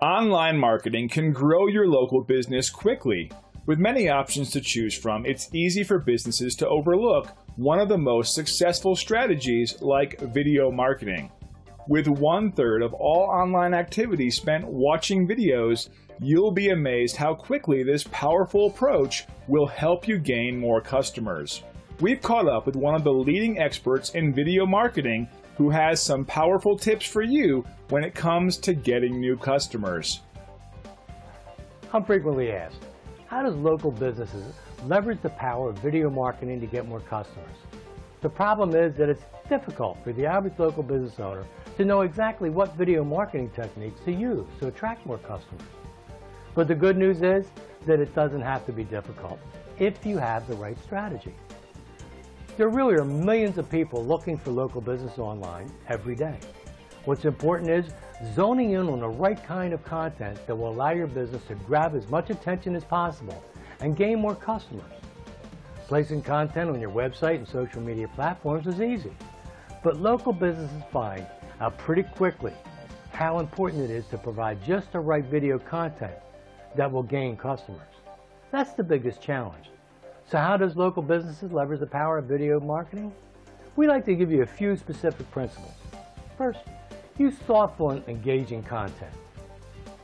Online marketing can grow your local business quickly. With many options to choose from, it's easy for businesses to overlook one of the most successful strategies like video marketing. With one third of all online activity spent watching videos, you'll be amazed how quickly this powerful approach will help you gain more customers. We've caught up with one of the leading experts in video marketing who has some powerful tips for you when it comes to getting new customers. I'm frequently asked, how does local businesses leverage the power of video marketing to get more customers? The problem is that it's difficult for the average local business owner to know exactly what video marketing techniques to use to attract more customers. But the good news is that it doesn't have to be difficult if you have the right strategy. There really are millions of people looking for local business online every day. What's important is zoning in on the right kind of content that will allow your business to grab as much attention as possible and gain more customers. Placing content on your website and social media platforms is easy, but local businesses find out pretty quickly how important it is to provide just the right video content that will gain customers. That's the biggest challenge. So how does local businesses leverage the power of video marketing? We like to give you a few specific principles. First, use thoughtful and engaging content.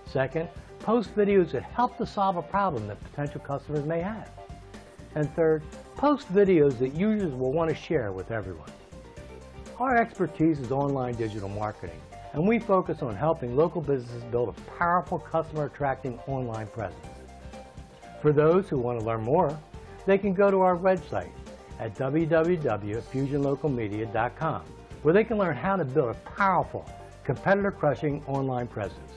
Second, post videos that help to solve a problem that potential customers may have. And third, post videos that users will want to share with everyone. Our expertise is online digital marketing, and we focus on helping local businesses build a powerful customer attracting online presence. For those who want to learn more, they can go to our website at www.fusionlocalmedia.com where they can learn how to build a powerful, competitor-crushing online presence.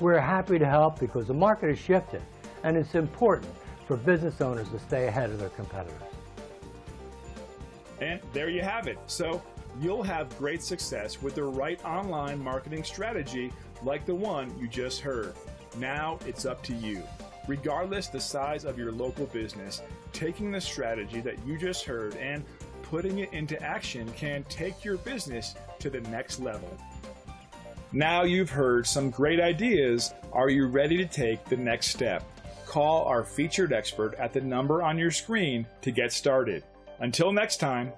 We're happy to help because the market has shifted and it's important for business owners to stay ahead of their competitors. And there you have it. So you'll have great success with the right online marketing strategy like the one you just heard. Now it's up to you. Regardless the size of your local business, taking the strategy that you just heard and putting it into action can take your business to the next level. Now you've heard some great ideas, are you ready to take the next step? Call our featured expert at the number on your screen to get started. Until next time,